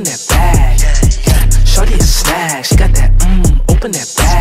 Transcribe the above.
open that bag. Shorty a snag, she got that mmm, open that bag.